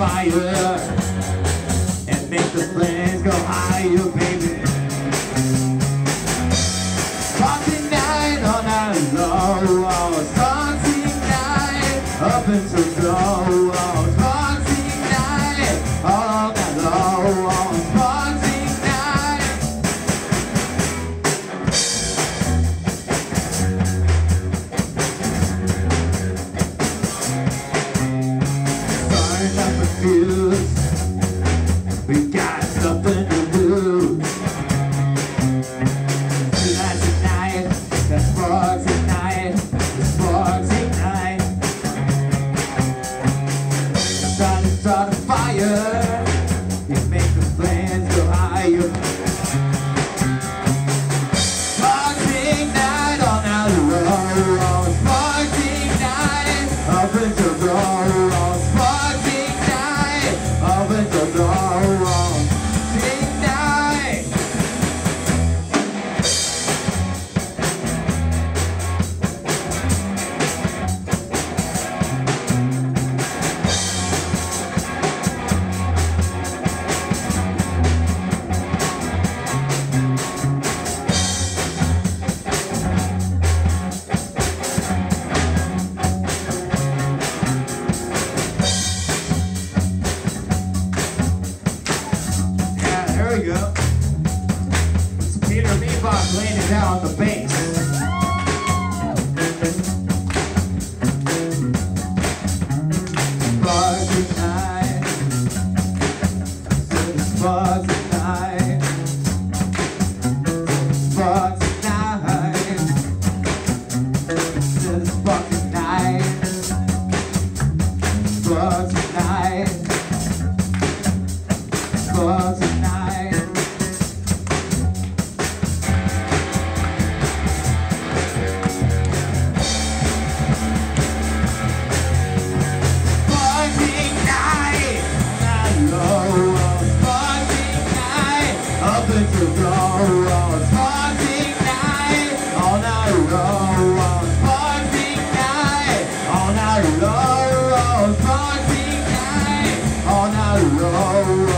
fire and make the flames go higher, baby. Party night on our low, oh, Sunday night up until dawn. yeah. go. It's Peter Meebach laying it down on the bass. Far tonight, so far road, party night on a road.